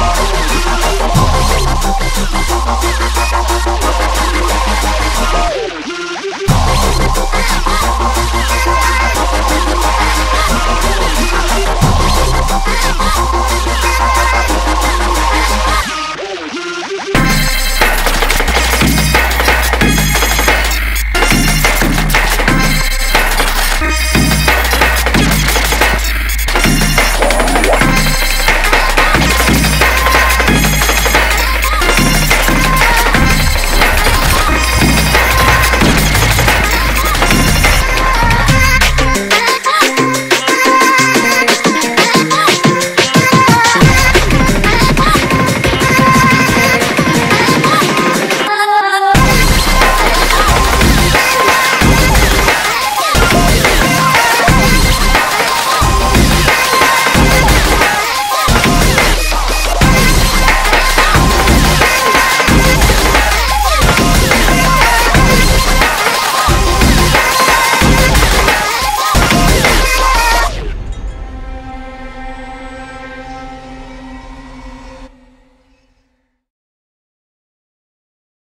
Bye.